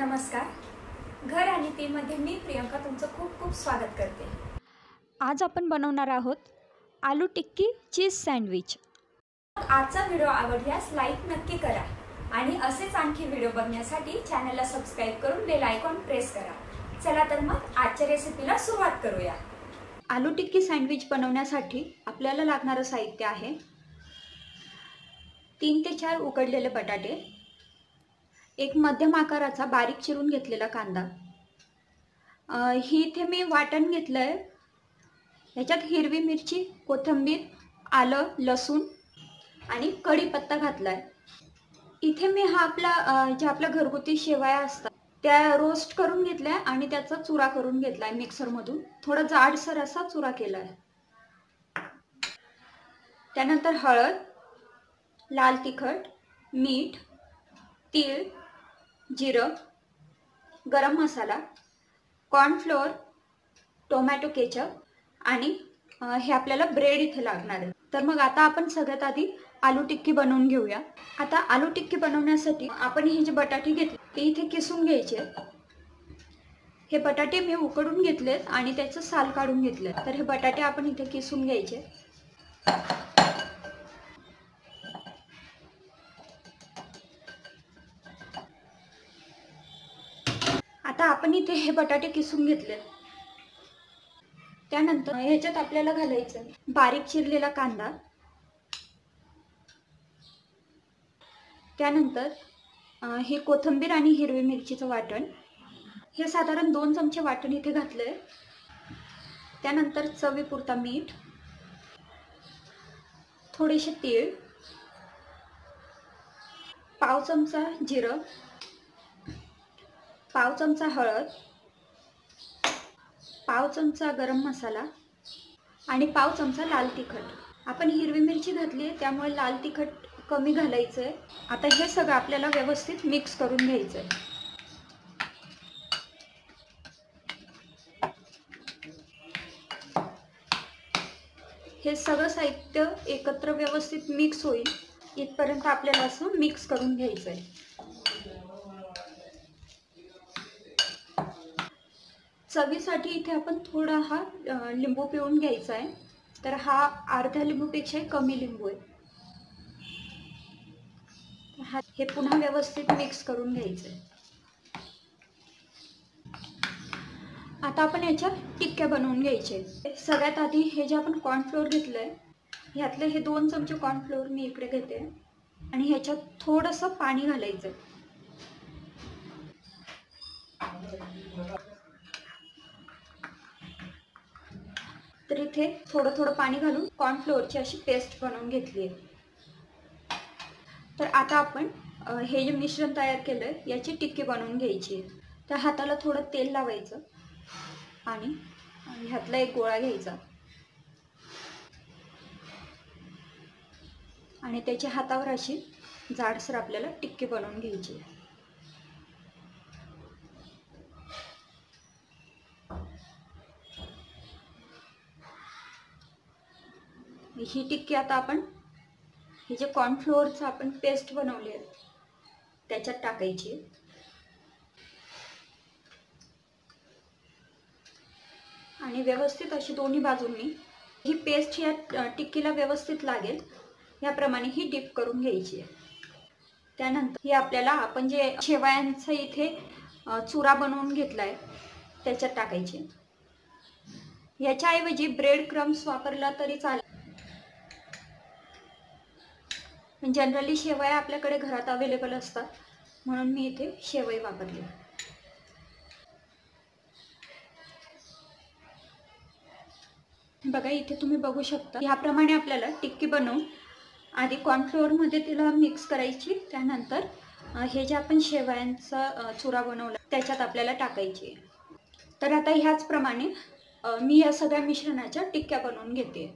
नमस्कार. घर आणि टीमध्ये मी प्रियंका तुमचं खूप खूप स्वागत करते. आज आपण बनवणार आहोत आलू टिक्की चीज सँडविच. आजचा व्हिडिओ आवडल्यास लाईक नक्की करा आणि असेच आणखी व्हिडिओ बघण्यासाठी चॅनलला सबस्क्राईब करून बेल आयकॉन प्रेस करा. चला तर मग आजच्या रेसिपीला सुरुवात करूया. आलू टिक्की सँडविच बनवण्यासाठी आपल्याला लागणारं साहित्य आहे तीन ते चार उकडलेले बटाटे एक मध्यम आकाराचा बारीक चिरून घेतलेला कांदा. ही इथे मी वाटण घेतलं आहे ह्याच्यात हिरवी मिरची कोथिंबीर आलं लसूण आणि कढीपत्ता घातला आहे इथे मी हा आपला ज्या जे आपल्या घरगुती शेवाया असतात त्या रोस्ट करून घेतल्या आणि त्याचा चुरा करून घेतला आहे मिक्सरमधून. थोडा जाडसर असा चुरा केला आहे त्यानंतर हळद लाल तिखट मीठ तीळ जिरं गरम मसाला कॉर्नफ्लोअर टोमॅटो केचप आणि हे आपल्याला ब्रेड इथे लागणार आहे. तर मग आता आपण सगळ्यात आधी आलू टिक्की बनवून घेऊया. आता आलू टिक्की बनवण्यासाठी आपण हे जे बटाटे घेतले ते इथे किसून घ्यायचे हे बटाटे मी उकडून घेतलेत आणि त्याचं साल काढून घेतलं तर हे बटाटे आपण इथे किसून घ्यायचे आता आपण इथे हे बटाटे किसून घेतले. त्यानंतर ह्याच्यात आपल्याला घालायचं बारीक चिरलेला कांदा. त्यानंतर हे कोथिंबीर आणि हिरवी मिरचीचं वाटण. हे साधारण दोन चमचे वाटण इथे घातलं आहे त्यानंतर चवीपुरता मीठ. थोडेसे तीळ. पाव चमचा जिरं. पाव चमचा हळद पाव चमचा गरम मसाला आणि पाव चमचा लाल तिखट. आपण हिरवी मिरची घातली आहे त्यामुळे लाल तिखट कमी घालायचं आहे आता हे सगळं आपल्याला व्यवस्थित मिक्स करून घ्यायचं आहे हे सगळं साहित्य एकत्र व्यवस्थित मिक्स होईल. इथपर्यंत आपल्याला असं मिक्स करून घ्यायचं आहे चवीसाठी इथे आपण थोडा हा लिंबू पिळून घ्यायचा आहे. तर हा अर्ध्या लिंबूपेक्षाही कमी लिंबू आहे. हा हे पुन्हा व्यवस्थित मिक्स करून घ्यायचं आहे. आता आपण याच्या टिक्क्या बनवून घ्यायचे सगळ्यात आधी हे जे आपण कॉर्नफ्लोअर घेतलं आहे ह्यातले हे दोन चमचे कॉर्नफ्लोअर मी इकडे घेते. आणि ह्याच्यात थोडंसं पाणी घालायचं तर इथे थोडं थोडं पाणी घालून कॉर्नफ्लोअरची अशी पेस्ट बनवून घेतली आहे. तर आता आपण हे जे मिश्रण तयार केलं आहे याची टिक्की बनवून घ्यायची आहे. त्या हाताला थोडं तेल लावायचं आणि ह्यातला एक गोळा घ्यायचा. आणि त्याच्या हातावर अशी जाडसर आपल्याला टिक्की बनवून घ्यायची ही टिक्की आता आपण हे जे कॉर्नफ्लोअरचं आपण पेस्ट बनवली आहे त्याच्यात टाकायची आणि व्यवस्थित अशी दोन्ही बाजूंनी ही पेस्ट या टिक्कीला व्यवस्थित लागेल याप्रमाणे ही डिप करून घ्यायची आहे. त्यानंतर ही आपल्याला आपण जे शेवयांचा इथे चुरा बनवून घेतला आहे त्याच्यात टाकायची याच्याऐवजी ब्रेड क्रम्स वापरला तरी चालेल. जनरली शेवया आपल्याकडे घरात अवेलेबल असतात. म्हणून मी इथे शेवई वापरली. बघा इथे तुम्ही बघू शकता. याप्रमाणे आपल्याला टिक्की बनवून आधी कॉर्नफ्लोअरमध्ये तिला मिक्स करायची. त्यानंतर हे जे आपण शेवयांचा चुरा बनवला त्याच्यात आपल्याला टाकायची तर आता ह्याचप्रमाणे मी या सगळ्या मिश्रणाच्या टिक्क्या बनवून घेते.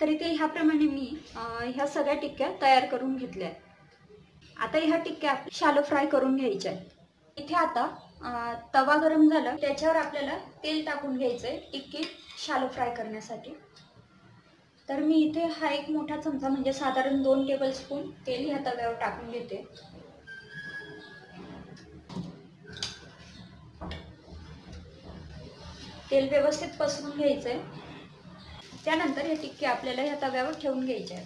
तरी ते ह्याप्रमाणे मी ह्या सगळ्या टिक्क्या तयार करून घेतल्या आता ह्या टिक्क्या शालो फ्राय करून घ्यायच्या आहेत. इथे आता तवा गरम झाला त्याच्यावर आपल्याला तेल टाकून घ्यायचं आहे टिक्के शालो फ्राय करण्यासाठी. तर मी इथे हा एक मोठा चमचा म्हणजे साधारण दोन टेबल स्पून तेल ह्या तव्यावर टाकून घेते. तेल व्यवस्थित पसरून घ्यायचं आहे त्यानंतर हे टिक्के आपल्याला ह्या तव्यावर ठेवून घ्यायचे आहे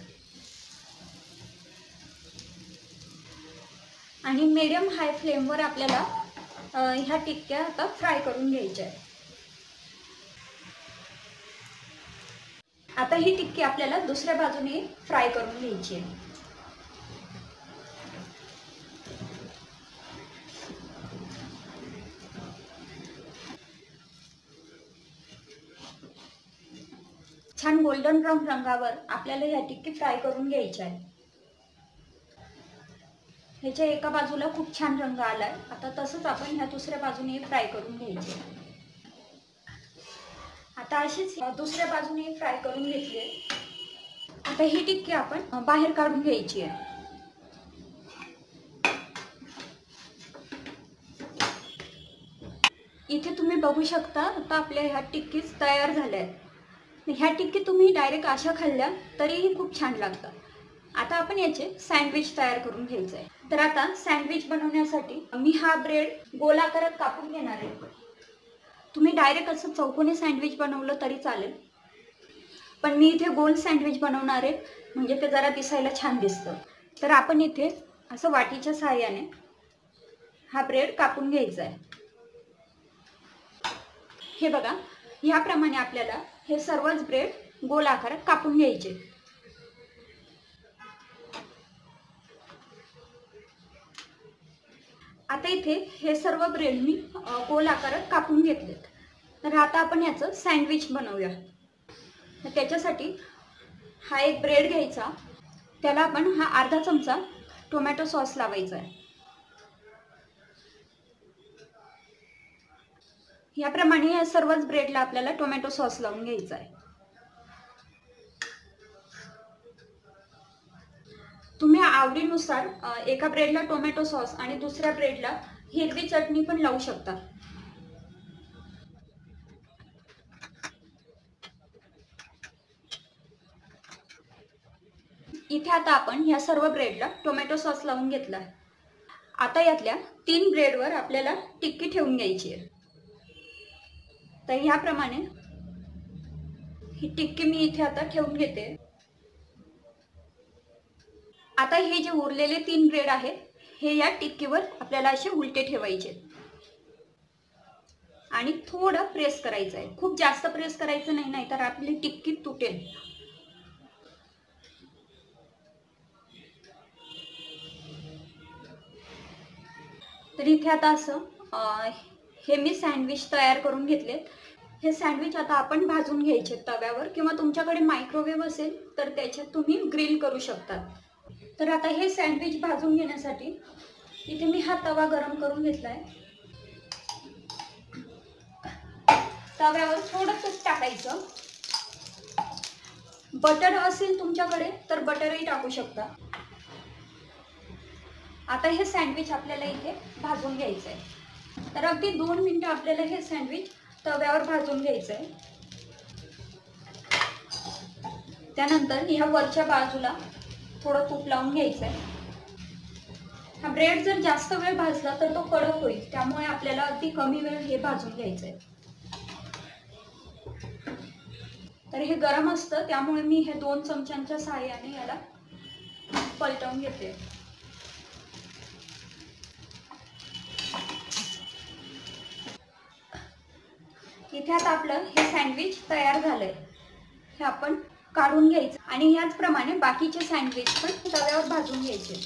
आणि मिडियम हाय फ्लेमवर आपल्याला ह्या टिक्क्या आता फ्राय करून घ्यायच्या आहेत. आता ही टिक्की आपल्याला दुसऱ्या बाजूने फ्राय करून घ्यायची आहे. छान गोल्डन ब्राऊन रंगावर आपल्याला ह्या टिक्की फ्राय करून घ्यायच्या आहे ह्याच्या एका बाजूला खूप छान रंग आलाय. आता तसंच आपण ह्या दुसऱ्या बाजूने फ्राय करून घ्यायचे. आता अशीच दुसऱ्या बाजूने फ्राय करून घेतली आता ही टिक्की आपण बाहेर काढून घ्यायची आहे. इथे तुम्ही बघू शकता आता आपल्या ह्या टिक्कीच तयार झाल्या आहेत. ह्या टिक्की तुम्ही डायरेक्ट अशा खाल्ल्या तरीही खूप छान लागतात आता आपण याचे सँडविच तयार करून घ्यायचं आहे तर आता सँडविच बनवण्यासाठी मी हा ब्रेड गोल आकारात कापून घेणार आहे. तुम्ही डायरेक्ट असं चौकोनी सँडविच बनवलं तरी चालेल. पण मी इथे गोल सँडविच बनवणार आहे म्हणजे ते जरा दिसायला छान दिसतं. तर आपण इथे असं वाटीच्या सहाय्याने हा ब्रेड कापून घ्यायचा आहे हे बघा ह्याप्रमाणे आपल्याला हे सर्वच ब्रेड गोल आकारात कापून घ्यायचे. आता इथे हे सर्व ब्रेड मी गोल आकारात कापून घेतलेत. तर आता आपण याचं सँडविच बनवूया. तर त्याच्यासाठी हा एक ब्रेड घ्यायचा. त्याला आपण हा अर्धा चमचा टोमॅटो सॉस लावायचा आहे. याप्रमाणे या सर्वच ब्रेडला आपल्याला टोमॅटो सॉस लावून घ्यायचा आहे. तुम्ही आवडीनुसार एका ब्रेडला टोमॅटो सॉस आणि दुसऱ्या ब्रेडला हिरवी चटणी पण लावू शकता. इथे आता आपण ह्या सर्व ब्रेडला टोमॅटो सॉस लावून घेतला आहे. आता यातल्या तीन ब्रेडवर आपल्याला टिक्की ठेवून घ्यायची आहे. तर ह्याप्रमाणे ही टिक्की मी इथे आता ठेवून घेते. आता हे जे उरलेले तीन ब्रेड आहेत हे या टिक्कीवर आपल्याला असे उलटे ठेवायचे. आणि थोडं प्रेस करायचं आहे. खूप जास्त प्रेस करायचं नाही नाही तर आपली टिक्की तुटेल. तर इथे आता असं हे मी सँडविच तयार करून घेतलेत. हे सँडविच आता आपण भाजून घ्यायचे तव्यावर किंवा तुमच्याकडे मायक्रोवेव्ह असेल तर त्याच्यात तुम्ही ग्रिल करू शकता तर आता हे सँडविच भाजून घेण्यासाठी इथे मी हा तवा गरम करून घेतलाय. तव्यावर थोडं तूप टाकायचं. बटर असेल तुमच्याकडे तर बटरही टाकू शकता. आता हे सँडविच आपल्याला इथे भाजून घ्यायचं आहे तर अगदी दोन मिनिटं आपल्याला हे सँडविच तव्यावर भाजून घ्यायचं आहे त्यानंतर ह्या वरच्या बाजूला थोडं तूप लावून घ्यायचं आहे हा ब्रेड जर जास्त वेळ भाजला तर तो कडक होईल त्यामुळे आपल्याला अगदी कमी वेळ हे भाजून घ्यायचं आहे तर हे गरम असतं त्यामुळे मी हे दोन चमच्यांच्या सहाय्याने याला पलटवून घेते. इथे आता आपलं हे सँडविच तयार झालंय. हे आपण काढून घ्यायचं आणि याचप्रमाणे बाकीचे सँडविच पण तव्यावर भाजून घ्यायचे.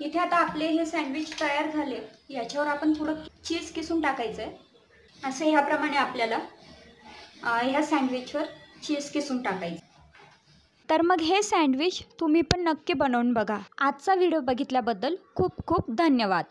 इथे आता आपले हे सँडविच तयार झाले. याच्यावर आपण थोडं चीज किसून टाकायचं आहे असं ह्याप्रमाणे आपल्याला ह्या सँडविचवर चीज किसून टाकायचं. तर मग हे सँडविच तुम्ही पण नक्की बनवून बघा. आजचा व्हिडिओ बघितल्याबद्दल खूप खूप धन्यवाद.